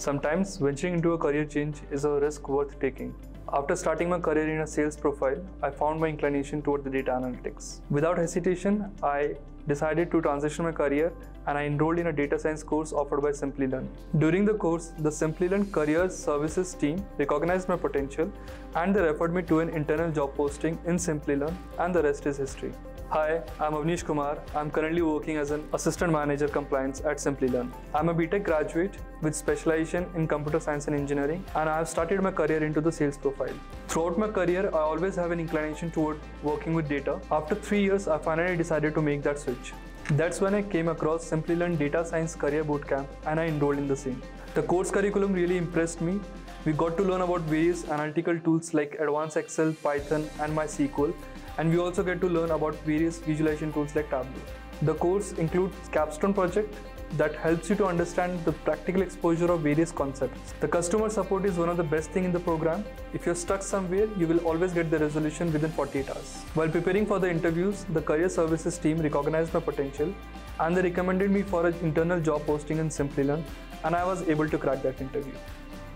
Sometimes venturing into a career change is a risk worth taking. After starting my career in a sales profile, I found my inclination toward the data analytics. Without hesitation, I decided to transition my career and I enrolled in a data science course offered by Simplilearn. During the course, the Simplilearn Career Services team recognized my potential and they referred me to an internal job posting in Simplilearn and the rest is history. Hi, I'm Avnish Kumar. I'm currently working as an assistant manager compliance at Simplilearn. I'm a BTech graduate with specialization in computer science and engineering and I have started my career into the sales profile. Throughout my career, I always have an inclination toward working with data. After three years, I finally decided to make that switch. That's when I came across Simplilearn Data Science Career Bootcamp and I enrolled in the same. The course curriculum really impressed me. We got to learn about various analytical tools like Advanced Excel, Python and MySQL and we also get to learn about various visualization tools like Tableau. The course includes capstone project that helps you to understand the practical exposure of various concepts. The customer support is one of the best thing in the program. If you're stuck somewhere, you will always get the resolution within 48 hours. While preparing for the interviews, the career services team recognized my potential and they recommended me for an internal job posting in Simplilearn and I was able to crack that interview.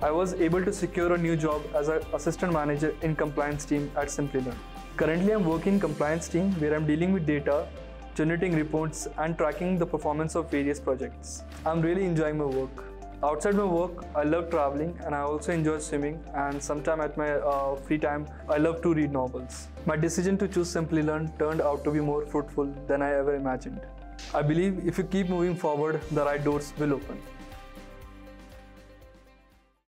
I was able to secure a new job as an assistant manager in compliance team at Simplilearn. Currently, I'm working in compliance team where I'm dealing with data, generating reports and tracking the performance of various projects. I'm really enjoying my work. Outside my work, I love traveling and I also enjoy swimming and sometime at my uh, free time, I love to read novels. My decision to choose Simplilearn turned out to be more fruitful than I ever imagined. I believe if you keep moving forward, the right doors will open.